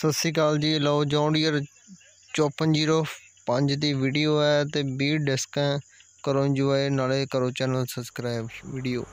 ਸਤਿ ਸ਼੍ਰੀ ਅਕਾਲ ਜੀ। ਲਓ ਜੌਂਡੀਅਰ 5405 ਦੀ ਵੀਡੀਓ ਹੈ ਤੇ 20 ਡਿਸਕਾਂ ਕਰੋ ਇੰਜੋਏ ਨਾਲੇ ਕਰੋ ਚੈਨਲ ਸਬਸਕ੍ਰਾਈਬ ਵੀਡੀਓ